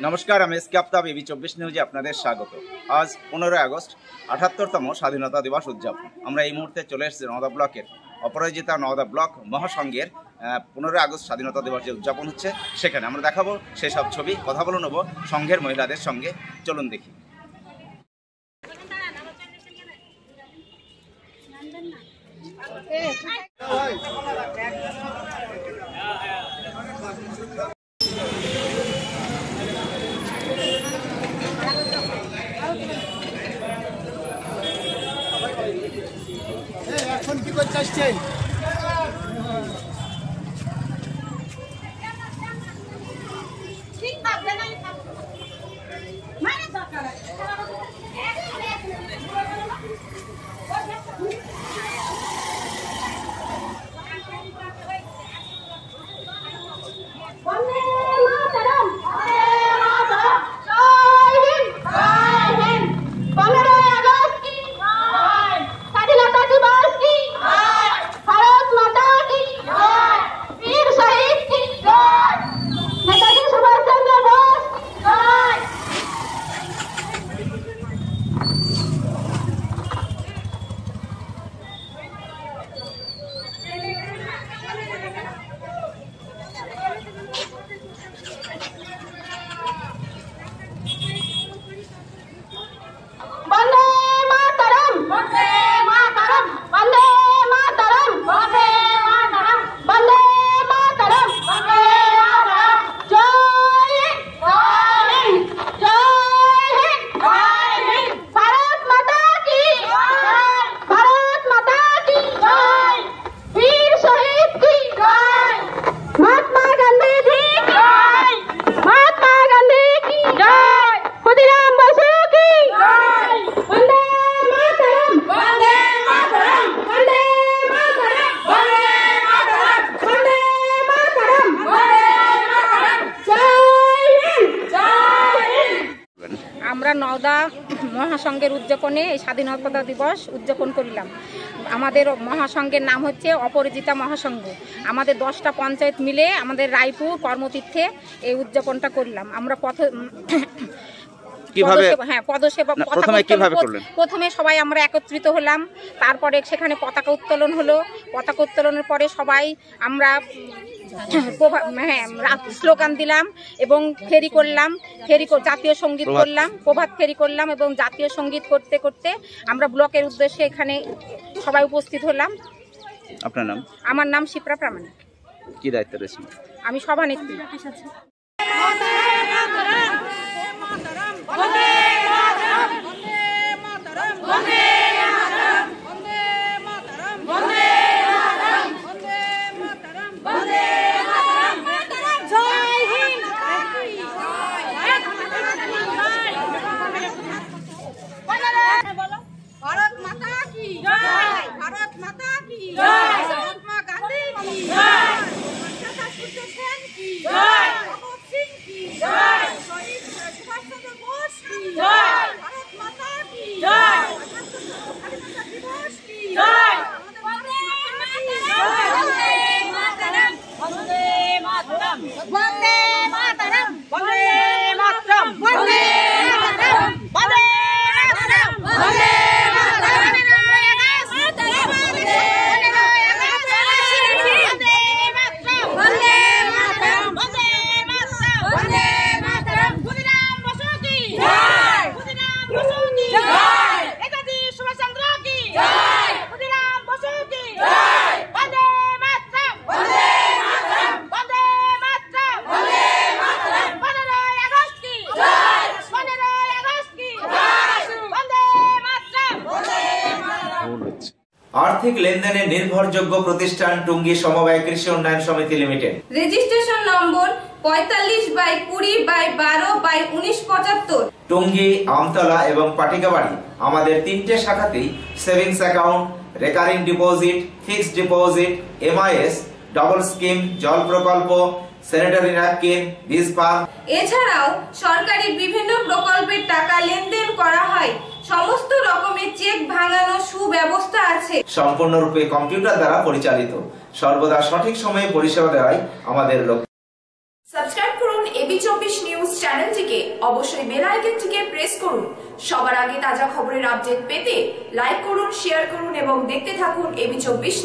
নমস্কার, আমি এস কাপ্তা বিবি চব্বিশ নিউজে আপনাদের স্বাগত। আজ পনেরোই আগস্ট আঠাত্তরতম স্বাধীনতা দিবস উদযাপন। আমরা এই মুহূর্তে চলে এসেছি নওদা ব্লকের অপরাজিতা নওদা ব্লক মহাসংঘের পনেরোই আগস্ট স্বাধীনতা দিবস যে উদযাপন হচ্ছে, সেখানে আমরা দেখাবো সেসব ছবি, কথা বলে নেব সংঘের মহিলাদের সঙ্গে। চলুন দেখি এখন কি করতে আসছেন? আমরা নওদা মহাসংঘের উদযাপনে এই স্বাধীনতা দিবস উদযাপন করিলাম। আমাদের মহাসংঘের নাম হচ্ছে অপরাজিতা মহাসংঘ। আমাদের দশটা পঞ্চায়েত মিলে আমাদের রায়পুর কর্মতীর্থে এই উদযাপনটা করলাম। আমরা পথ কীভাবে হ্যাঁ পদসেবা প্রথমে কীভাবে করলেন? প্রথমে সবাই আমরা একত্রিত হলাম। তারপরে সেখানে পতাকা উত্তোলন হলো। পতাকা উত্তোলনের পরে সবাই আমরা স্লোগান দিলাম এবং ফেরি করলাম ফেরি জাতীয় সংগীত করলাম প্রভাত ফেরি করলাম এবং জাতীয় সংগীত করতে করতে আমরা ব্লকের উদ্দেশ্যে এখানে সবাই উপস্থিত হলাম। আপনার নাম? আমার নাম শিপ্রা প্রামাণিক। কি দায়িত্ব রয়েছে? আমি সভানেত্রী। One day. আর্থিক লেনদেনে নির্ভরযোগ্য প্রতিষ্ঠান টুঙ্গি সমবায় কৃষি উন্নয়ন সমিতি লিমিটেড। রেজিস্ট্রেশন নম্বর পঁয়তাল্লিশ বাই কুড়ি বাই বারো বাই উনিশ পঁচাত্তর। টুঙ্গি আমতলা এবং পাটিকাবাড়ি আমাদের তিনটে শাখাতেই savings account recurring deposit fixed deposit MIS double scheme জল প্রকল্প স্যানিটারি ন্যাপকিন বীজ পাম্প এছাড়াও সরকারি বিভিন্ন প্রকল্পের টাকা লেনদেন করা হয়। সমস্ত রকমের ভাঙানো আছে। সম্পূর্ণরূপে কম্পিউটার দ্বারা পরিচালিত। সর্বদা সঠিক সময়ে পরিষেবা দেওয়াই আমাদের লক্ষ্য। সাবস্ক্রাইব করুন এবি চব্বিশ নিউজ চ্যানেলটিকে। অবশ্যই বেল আইকনটিকে প্রেস করুন। সবার আগে তাজা খবরের আপডেট পেতে লাইক করুন শেয়ার করুন এবং দেখতে থাকুন এবি চব্বিশ